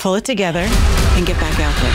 Pull it together and get back out there.